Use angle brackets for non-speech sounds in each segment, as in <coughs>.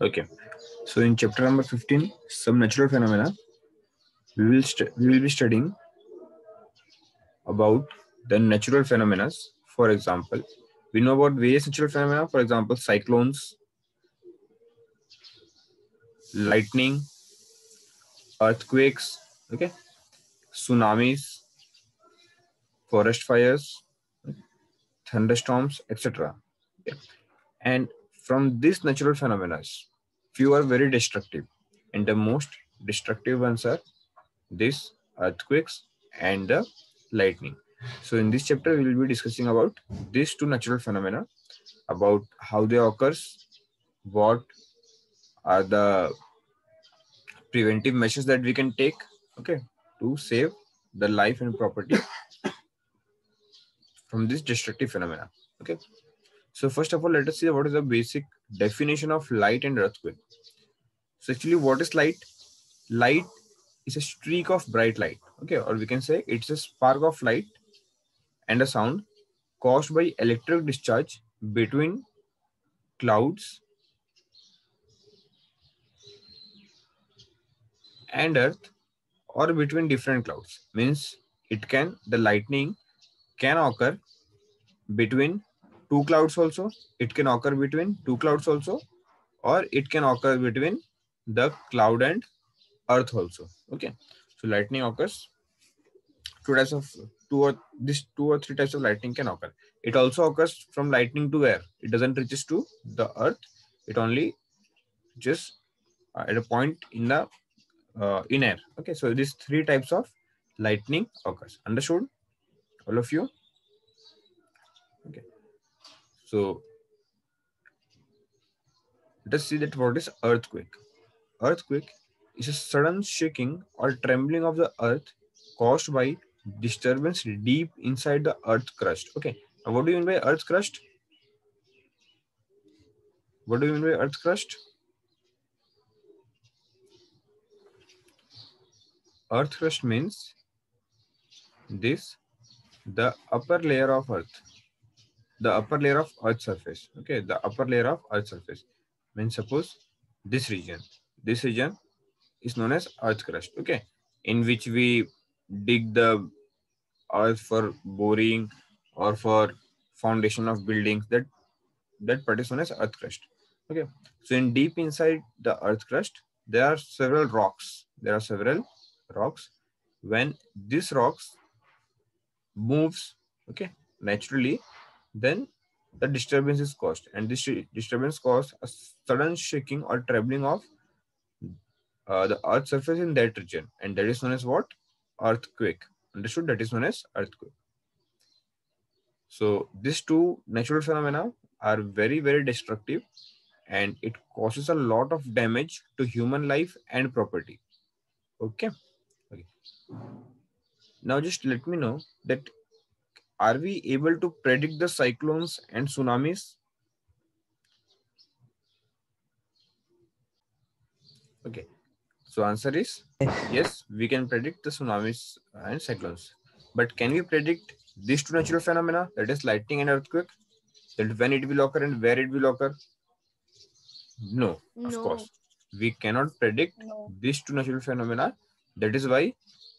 Okay. So in chapter number 15, some natural phenomena, we will we will be studying about the natural phenomena. For example, we know about various natural phenomena. For example, cyclones, lightning, earthquakes, okay, tsunamis, forest fires, thunderstorms, etc. And from these natural phenomena, few are very destructive, and the most destructive ones are these earthquakes and the lightning. So in this chapter, we will be discussing about these two natural phenomena, about how they occurs, what are the preventive measures that we can take, okay, to save the life and property <coughs> from this destructive phenomena. Okay. So first of all, let us see what is the basic definition of light and earthquake. So actually, what is light? Light is a streak of bright light. Okay, or we can say it's a spark of light and a sound caused by electric discharge between clouds and earth or between different clouds means it can the lightning can occur between two clouds also it can occur between two clouds also or it can occur between the cloud and earth also okay? So lightning occurs. Two types of two or this two or three types of lightning can occur. It also occurs from lightning to air. It doesn't reaches to the earth. It only just uh, at a point in the uh, in air okay? So these three types of lightning occurs. Understood all of you? Okay so let us see that what is earthquake. Earthquake is a sudden shaking or trembling of the earth caused by disturbance deep inside the earth crust. Okay now what do you mean by earth crust? What do you mean by earth crust? Earth crust means this the upper layer of earth the upper layer of earth surface. Okay the upper layer of earth surface. Means suppose this region this region is known as earth crust. Okay in which we dig the earth for boring or for foundation of buildings that that part is known as earth crust. Okay so in deep inside the earth crust there are several rocks. There are several rocks. When this rocks moves okay naturally then the disturbance is caused. And this disturbance causes a sudden shaking or trembling of uh, the earth surface in that region. And that is known as what? Earthquake. Understood? That is known as earthquake. So these two natural phenomena are very very destructive and it causes a lot of damage to human life and property. Okay? Okay. Now just let me know that are we able to predict the cyclones and tsunamis? Okay. So answer is yes we can predict the tsunamis and cyclones. But can we predict these two natural phenomena that is lightning and earthquake? That when it will occur and where it will occur? No, no. of course. We cannot predict no. these two natural phenomena. That is why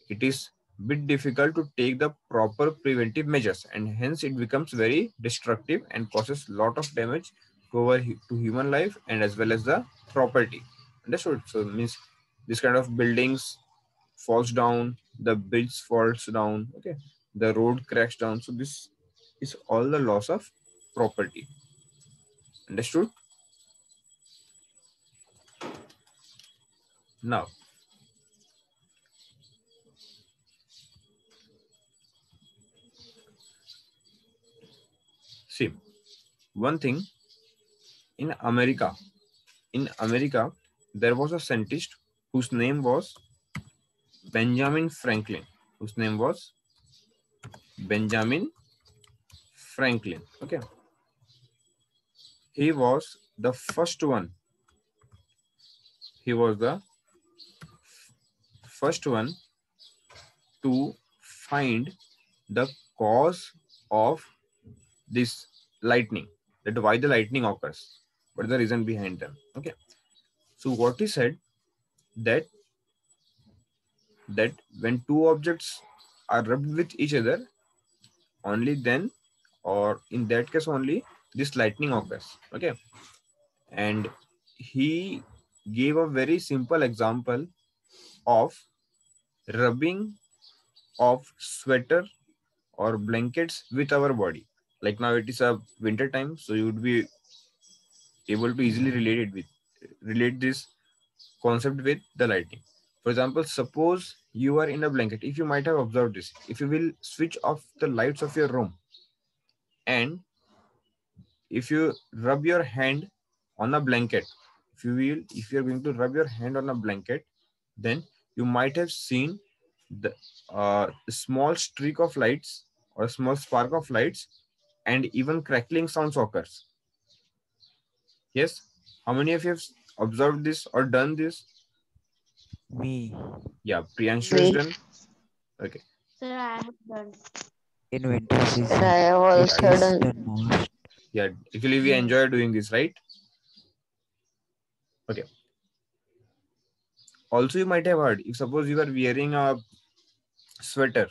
it is bit difficult to take the proper preventive measures and hence it becomes very destructive and causes lot of damage to our to human life and as well as the property. Understood? So means this kind of buildings falls down the bridge falls down okay the road cracks down. So this is all the loss of property. Understood? Now see one thing in america in america there was a scientist whose name was benjamin franklin. Whose name was benjamin franklin. Okay. He was the first one. He was the first one to find the cause of this lightning that why the lightning occurs what is the reason behind them okay? So what he said that that when two objects are rubbed with each other only then or in that case only this lightning occurs okay? And he gave a very simple example of rubbing of sweater or blankets with our body like now it is a winter time so you would be able to easily relate it with relate this concept with the lighting. For example suppose you are in a blanket. If you might have observed this if you will switch off the lights of your room and if you rub your hand on a blanket if you will if you're going to rub your hand on a blanket then you might have seen the uh, small streak of lights or small spark of lights and even crackling sounds occurs yes how many of you have observed this or done this Me. yeah priyanshu has done okay Sir, I have done. In winter season. I have also it is done. done most. yeah actually we enjoy doing this right okay also you might have heard if suppose you are wearing a sweater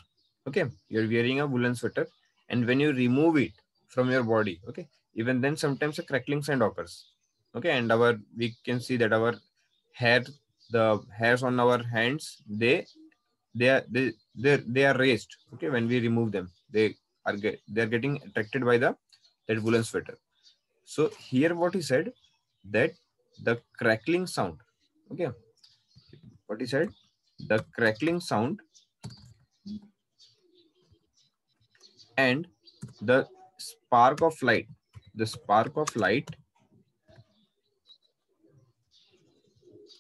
okay you're wearing a woolen sweater and when you remove it from your body okay? Even then sometimes a crackling sound occurs okay? And our we can see that our hair the hairs on our hands they they are they they, they are raised okay? When we remove them they are get, they are getting attracted by the that woolen sweater. So here what he said that the crackling sound okay? What he said the crackling sound and the spark of light. The spark of light.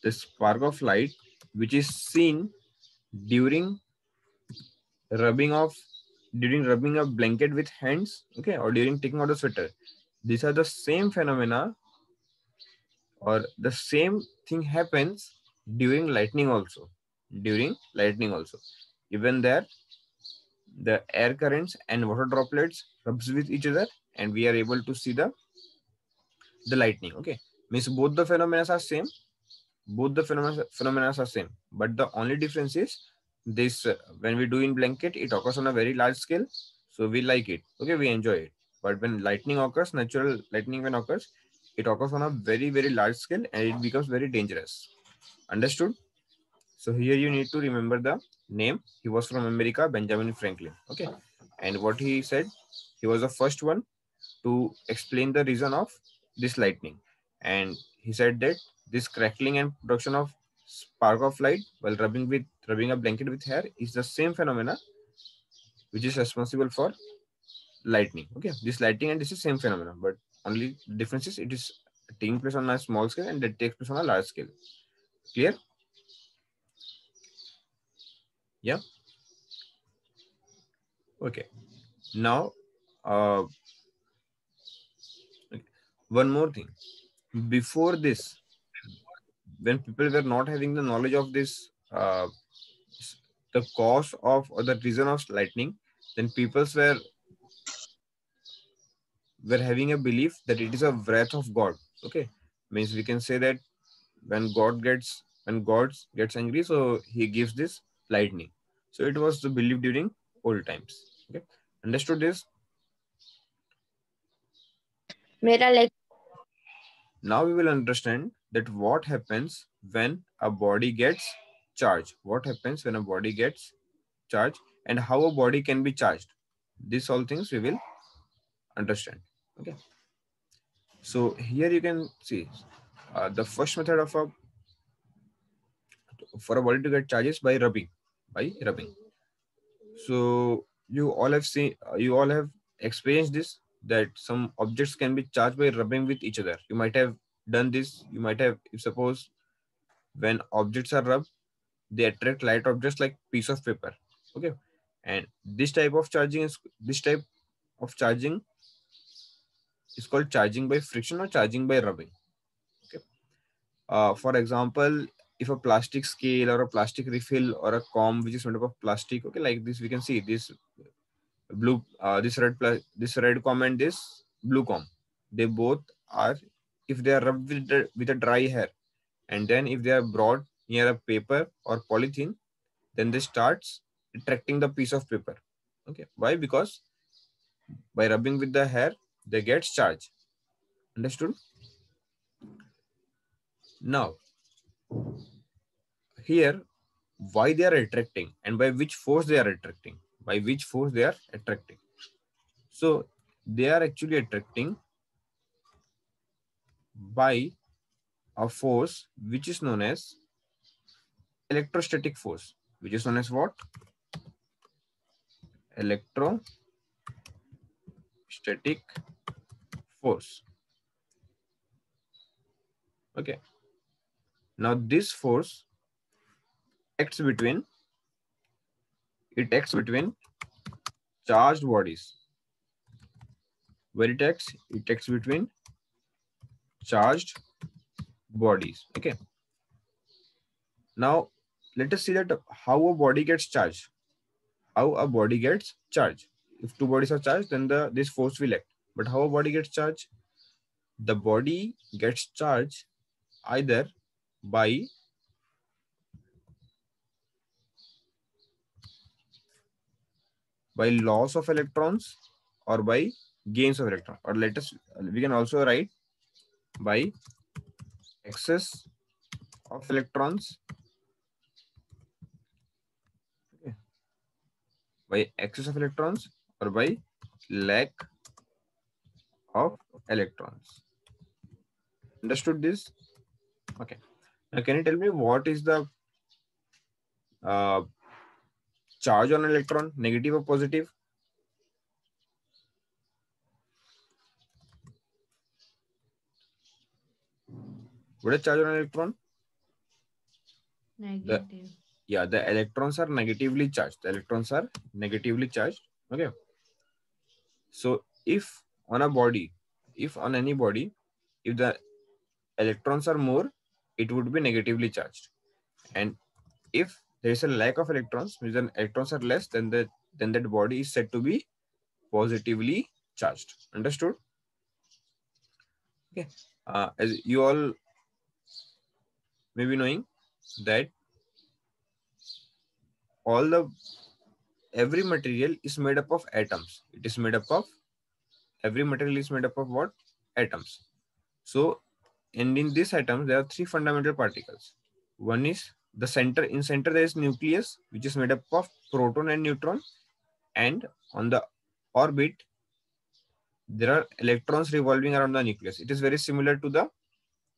The spark of light which is seen during rubbing of during rubbing a blanket with hands okay or during taking out a sweater. These are the same phenomena or the same thing happens during lightning also during lightning also. Even there the air currents and water droplets rubs with each other and we are able to see the the lightning okay? Means both the phenomena are same. Both the phenomena phenomena are same. But the only difference is this uh, when we do in blanket it occurs on a very large scale so we like it okay? We enjoy it. But when lightning occurs natural lightning when occurs it occurs on a very very large scale and it becomes very dangerous. Understood? So here you need to remember the name. He was from america benjamin franklin okay? And what he said he was the first one to explain the reason of this lightning. And he said that this crackling and production of spark of light while rubbing with rubbing a blanket with hair is the same phenomena which is responsible for lightning okay? This lightning and this is same phenomena but only difference is it is taking place on a small scale and that takes place on a large scale. Clear yeah. Okay. Now uh one more thing. Before this when people were not having the knowledge of this uh, the cause of or the reason of lightning then peoples were were having a belief that it is a wrath of god. Okay. Means we can say that when god gets when god gets angry so he gives this lightning so it was the belief during old times. Okay. Understood this? like now we will understand that what happens when a body gets charged. What happens when a body gets charged and how a body can be charged. These all things we will understand. Okay. So here you can see uh, the first method of a for a body to get charges by rubbing by rubbing so you all have seen uh, you all have experienced this that some objects can be charged by rubbing with each other. You might have done this. You might have if suppose when objects are rubbed they attract light objects like piece of paper. Okay? And this type of charging is this type of charging is called charging by friction or charging by rubbing. Okay? Uh, for example if a plastic scale or a plastic refill or a comb which is made up of plastic okay like this we can see this blue uh, this red this red comb and this blue comb they both are if they are rubbed with, the, with a dry hair and then if they are brought near a paper or polythene, then they starts attracting the piece of paper. Okay, why? Because by rubbing with the hair, they get charged Understood? Now, here, why they are attracting and by which force they are attracting? By which force they are attracting? So, they are actually attracting by a force which is known as electrostatic force, which is known as what? Electrostatic force. Okay. Now this force acts between it acts between charged bodies. Where it acts? It acts between charged bodies. Okay. Now let us see that how a body gets charged. How a body gets charged. If two bodies are charged, then the this force will act. But how a body gets charged? The body gets charged either by by loss of electrons or by gains of electron. Or let us we can also write by excess of electrons okay. by excess of electrons or by lack of electrons. Understood this? Okay now can you tell me what is the uh, charge on an electron negative or positive? What is charge on an electron Negative. yeah the electrons are negatively charged. The electrons are negatively charged. Okay. So if on a body if on any body if the electrons are more it would be negatively charged. And if there is a lack of electrons means then electrons are less then the then that body is said to be positively charged. Understood? Okay. Uh, as you all may be knowing that all the every material is made up of atoms. It is made up of every material is made up of what? Atoms. So and in this atom there are three fundamental particles. One is the center in center there is nucleus which is made up of proton and neutron. And on the orbit there are electrons revolving around the nucleus. It is very similar to the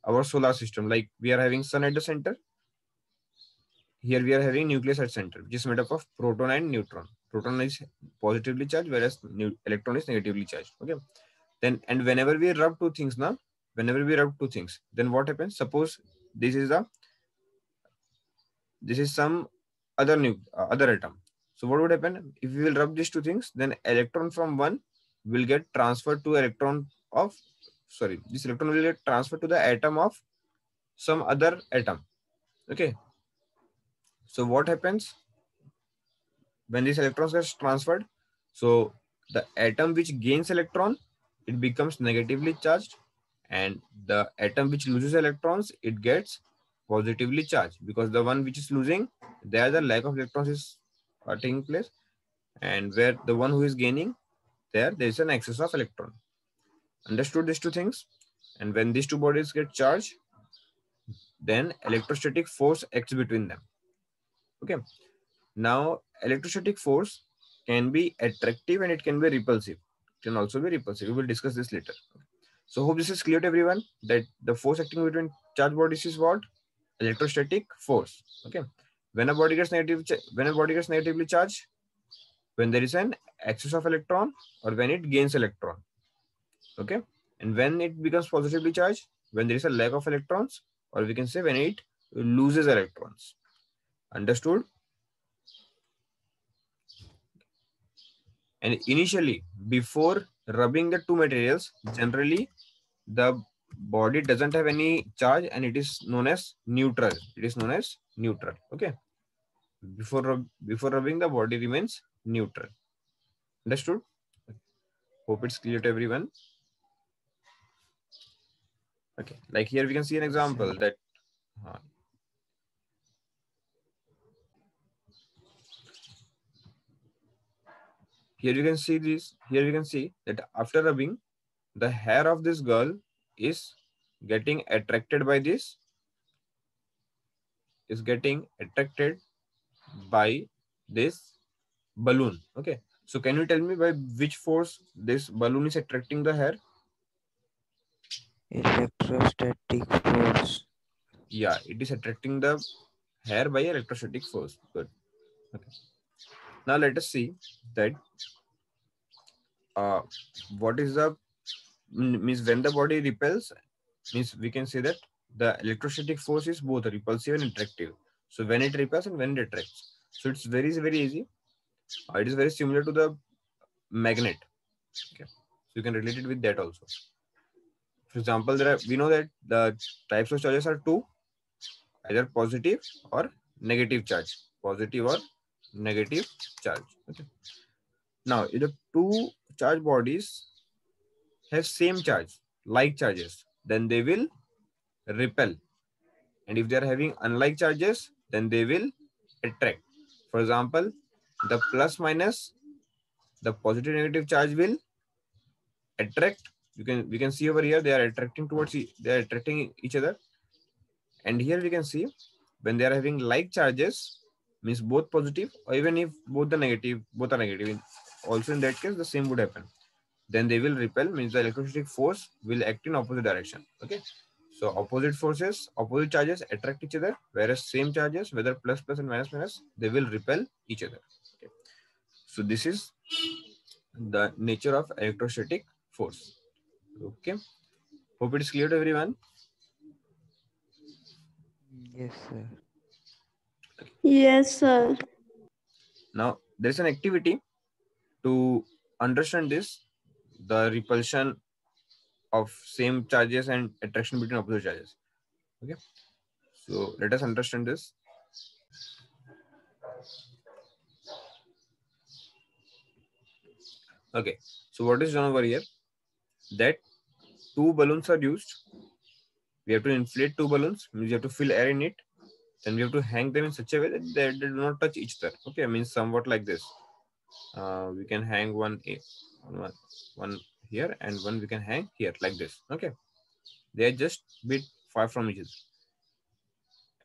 our solar system. Like we are having sun at the center. Here we are having nucleus at center which is made up of proton and neutron. Proton is positively charged whereas electron is negatively charged. Okay. Then and whenever we rub two things now whenever we rub two things then what happens? Suppose this is the this is some other new uh, other atom. So what would happen? If we will rub these two things then electron from one will get transferred to electron of sorry this electron will get transferred to the atom of some other atom. Okay. So what happens? When these electrons gets transferred so the atom which gains electron it becomes negatively charged and the atom which loses electrons it gets positively charged because the one which is losing there the lack of electrons is taking place and where the one who is gaining there there is an excess of electron. Understood these two things? And when these two bodies get charged then electrostatic force acts between them. Okay. Now electrostatic force can be attractive and it can be repulsive. It can also be repulsive. We will discuss this later so hope this is clear to everyone that the force acting between charged bodies is what? Electrostatic force. Okay. When a body gets negative when a body gets negatively charged when there is an excess of electron or when it gains electron. Okay. And when it becomes positively charged when there is a lack of electrons or we can say when it loses electrons. Understood? And initially before rubbing the two materials generally the body doesn't have any charge and it is known as neutral. It is known as neutral. Okay. Before before rubbing the body remains neutral. Understood? Hope it's clear to everyone. Okay, like here we can see an example that. uh, here you can see this. Here you can see that after rubbing, the hair of this girl is getting attracted by this. Is getting attracted by this balloon. Okay, so can you tell me by which force this balloon is attracting the hair? Electrostatic force. Yeah, it is attracting the hair by electrostatic force. Good. Okay. Now let us see that uh, what is the means when the body repels means we can say that the electrostatic force is both repulsive and attractive. So when it repels and when it attracts. So it's very very easy. Uh, it is very similar to the magnet. Okay. So you can relate it with that also. For example, there are we know that the types of charges are two, either positive or negative charge. Positive or negative charge. Okay. Now, if the two charge bodies have same charge, like charges, then they will repel. And if they are having unlike charges, then they will attract. For example, the plus minus, the positive negative charge will attract. You can we can see over here they are attracting towards e- they are attracting each other. And here we can see when they are having like charges, means both positive or even if both the negative both are negative also in that case the same would happen then they will repel means the electrostatic force will act in opposite direction okay? So opposite forces opposite charges attract each other whereas same charges whether plus plus and minus minus they will repel each other okay? So this is the nature of electrostatic force okay? Hope it is clear to everyone? Yes, sir. Yes, sir. Now, there is an activity to understand this, the repulsion of same charges and attraction between opposite charges. Okay. So let us understand this. Okay. So what is done over here? That two balloons are used. We have to inflate two balloons. Means you have to fill air in it then we have to hang them in such a way that they, do not touch each other. Okay, I mean somewhat like this. Uh, we can hang one, a- one, one here and one we can hang here like this. Okay, they are just bit far from each other,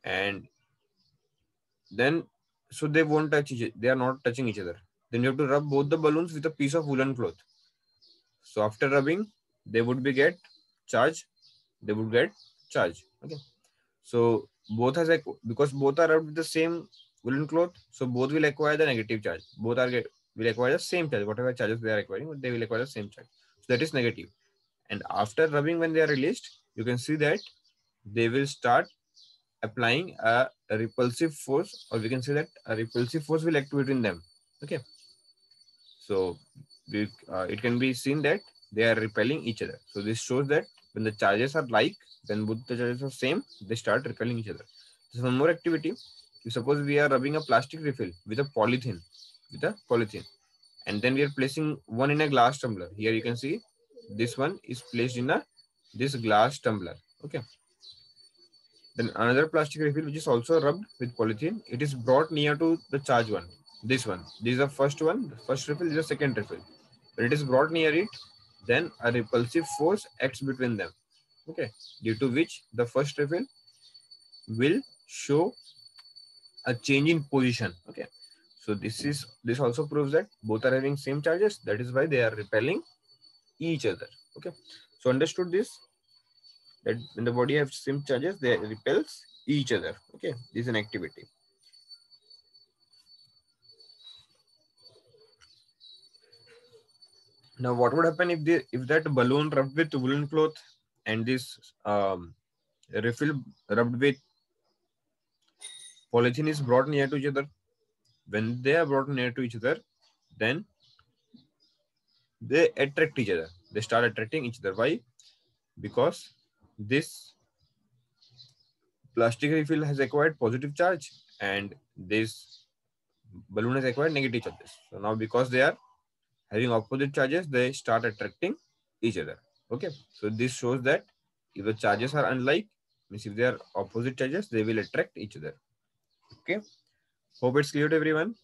and then so they won't touch each. They are not touching each other. Then you have to rub both the balloons with a piece of woolen cloth. So after rubbing, they would be get charge. They would get charge. Okay. So both has like because both are rubbed with the same woolen cloth, so both will acquire the negative charge. Both are get, will acquire the same charge, whatever charges they are acquiring, they will acquire the same charge. So that is negative. And after rubbing, when they are released, you can see that they will start applying a, repulsive force, or we can say that a repulsive force will activate in them. Okay. So we, uh, it can be seen that they are repelling each other. So this shows that when the charges are like, then both the charges are same, they start repelling each other. So one more activity. If suppose we are rubbing a plastic refill with a polythene, with a polythene, and then we are placing one in a glass tumbler. Here you can see this one is placed in a this glass tumbler. Okay. Then another plastic refill which is also rubbed with polythene. It is brought near to the charge one. This one. This is the first one. The first refill is the second refill. When it is brought near it, then a repulsive force acts between them. Okay. Due to which the first refill will show a change in position. Okay. So this is this also proves that both are having same charges. That is why they are repelling each other. Okay. So understood this that when the body has same charges, they repels each other. Okay. This is an activity. Now, what would happen if the if that balloon rubbed with woolen cloth and this um, refill rubbed with polythene is brought near to each other? When they are brought near to each other, then they attract each other. They start attracting each other. Why? Because this plastic refill has acquired positive charge and this balloon has acquired negative charges. So now because they are having opposite charges, they start attracting each other. Okay. So this shows that If the charges are unlike, means if they are opposite charges, they will attract each other. Okay. Hope it's clear to everyone.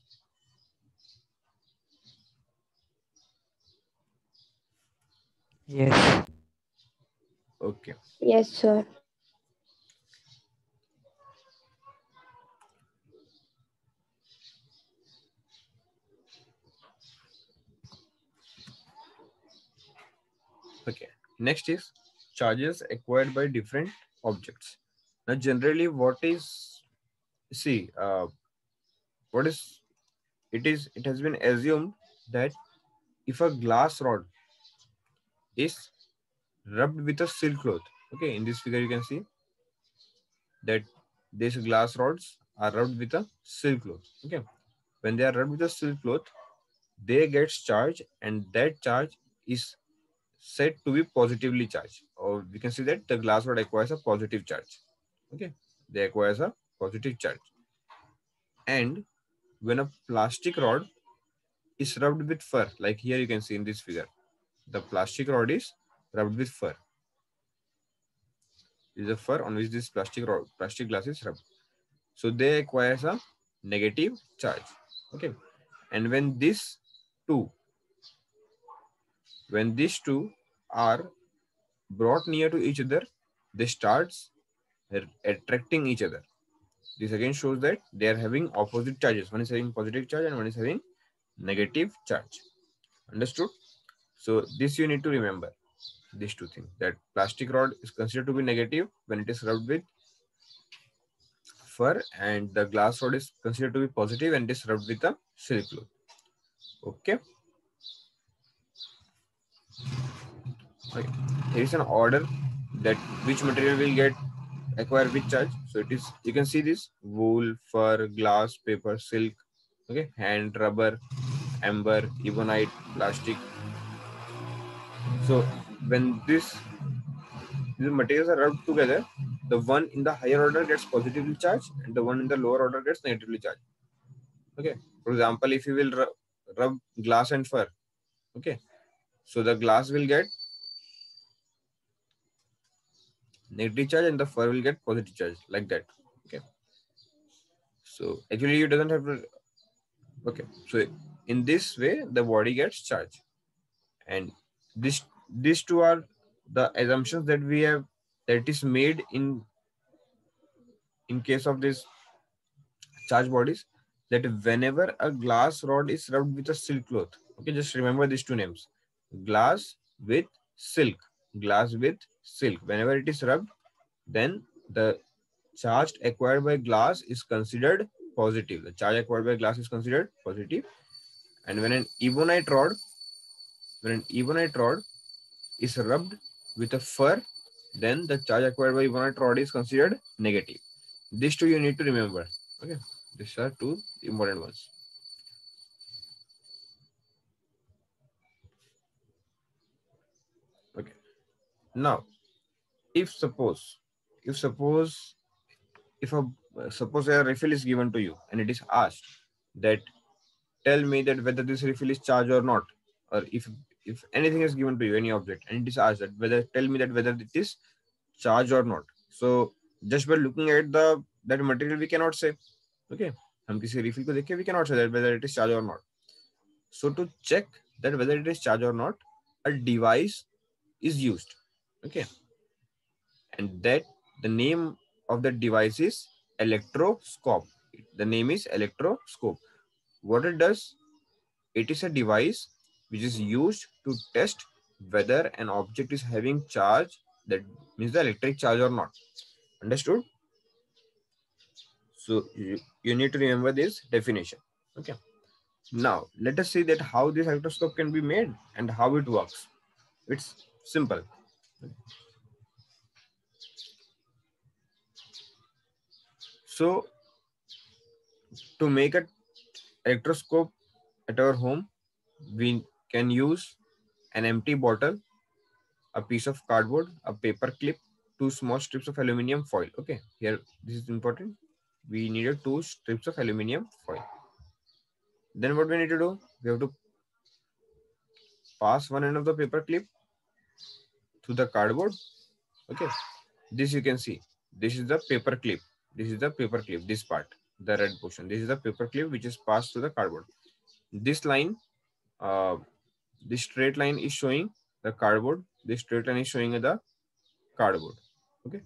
Yes. Okay. Yes, sir. Okay. Next is charges acquired by different objects. Now, generally, what is see uh, what is it is it has been assumed that if a glass rod is rubbed with a silk cloth, okay, in this figure you can see that these glass rods are rubbed with a silk cloth. Okay, when they are rubbed with a silk cloth, they get charged, and that charge is said to be positively charged. Or we can see that the glass rod acquires a positive charge okay. They acquires a positive charge. And when a plastic rod is rubbed with fur like here you can see in this figure the plastic rod is rubbed with fur. This is a fur on which this plastic rod plastic glass is rubbed. So they acquire a negative charge okay? And when this two when these two are brought near to each other, they starts attracting each other. This again shows that they are having opposite charges. One is having positive charge and one is having negative charge. Understood? So this you need to remember. These two things. That plastic rod is considered to be negative when it is rubbed with fur and the glass rod is considered to be positive and it is rubbed with a silk cloth. Okay. okay. An order that which material will get acquire which charge. So it is you can see this wool, fur, glass, paper, silk, okay, hand, rubber, amber, ebonite, plastic. So when this these materials are rubbed together, the one in the higher order gets positively charged and the one in the lower order gets negatively charged. Okay. For example, if you will rub, rub glass and fur, okay, so the glass will get negative charge and the fur will get positive charge like that. Okay. So actually you doesn't have to, okay. So in this way, the body gets charged and this, these two are the assumptions that we have that is made in in case of this charge bodies that whenever a glass rod is rubbed with a silk cloth okay just remember these two names glass with silk glass with silk. Whenever it is rubbed then the charge acquired by glass is considered positive. The charge acquired by glass is considered positive. and when an ebonite rod when an ebonite rod is rubbed with a fur then the charge acquired by ebonite rod is considered negative. These two you need to remember. Okay? These are two important ones okay now if suppose if suppose if a suppose a refill is given to you and it is asked that tell me that whether this refill is charged or not or if if anything is given to you any object and it is asked that whether tell me that whether it is charged or not so just by looking at the that material we cannot say okay हम किसी refill को देख के we cannot say that whether it is charged or not so to check that whether it is charged or not a device is used okay. And that the name of the device is electroscope. The name is electroscope. What it does it is a device which is used to test whether an object is having charge that means the electric charge or not. Understood? So you, you need to remember this definition. Okay. Now let us see that how this electroscope can be made and how it works. It's simple so to make a electroscope at our home we can use an empty bottle a piece of cardboard a paper clip two small strips of aluminum foil. Okay here this is important. We needed two strips of aluminum foil. Then what we need to do? We have to pass one end of the paper clip to the cardboard Okay, this you can see. This is the paper clip. This is the paper clip. This part, the red portion. This is the paper clip which is passed to the cardboard. This line, uh, this straight line is showing the cardboard. This straight line is showing the cardboard. Okay,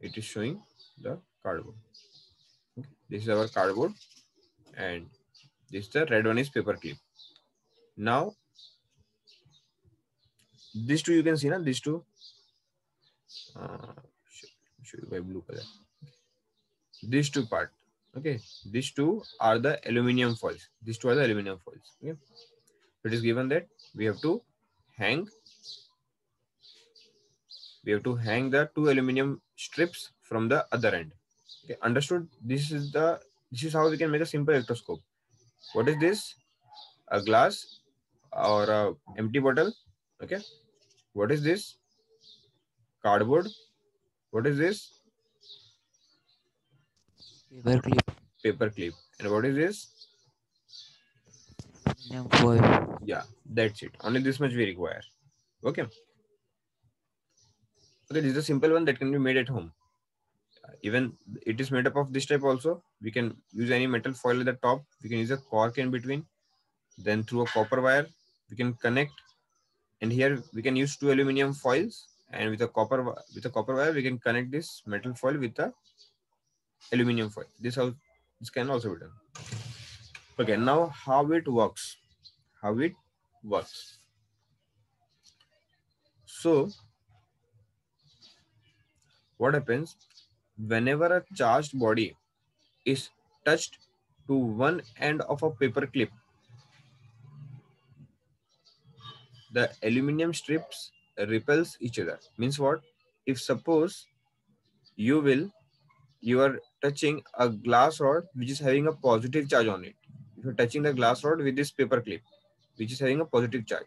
it is showing the cardboard. Okay. This is our cardboard, and this the red one is paper clip. Now, these two you can see now. These two. Uh, show, show you by blue color. These two part. Okay, these two are the aluminium foils. These two are the aluminium foils. Okay, it is given that we have to hang. We have to hang the two aluminium strips from the other end. Okay, understood? This is the this is how we can make a simple electroscope. What is this? A glass or a empty bottle. Okay. What is this? Cardboard. What is this? Paper clip. Paper clip. And what is this? Yeah, that's it. Only this much we require. Okay. Okay, this is a simple one that can be made at home. Even it is made up of this type also. We can use any metal foil at the top. We can use a cork in between. Then through a copper wire, we can connect. And here we can use two aluminum foils. And with a copper wi- with a copper wire, we can connect this metal foil with the aluminum foil. This how this can also be done. Okay, now how it works. How it works. So, what happens whenever a charged body is touched to one end of a paper clip? The aluminium strips repels each other. Means what? If suppose you will, you are touching a glass rod which is having a positive charge on it. If you're touching the glass rod with this paper clip, which is having a positive charge.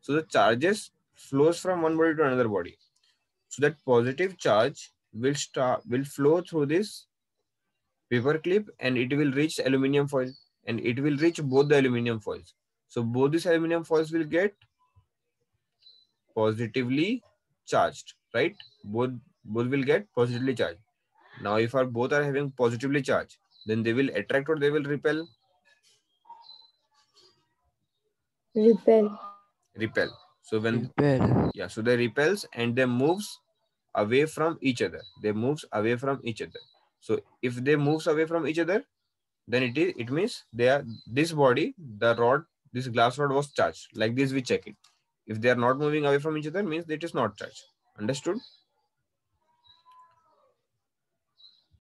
So the charges flows from one body to another body. So that positive charge will start will flow through this paper clip and it will reach aluminum foil and it will reach both the aluminum foils. So both these aluminum foils will get positively charged, right? Both both will get positively charged. Now if our both are having positively charged, then they will attract or they will repel. Repel. Repel. So when Repel. yeah so they repels and they moves away from each other they moves away from each other so if they moves away from each other then it is it means they are this body the rod this glass rod was charged like this we check it if they are not moving away from each other means it is not charged understood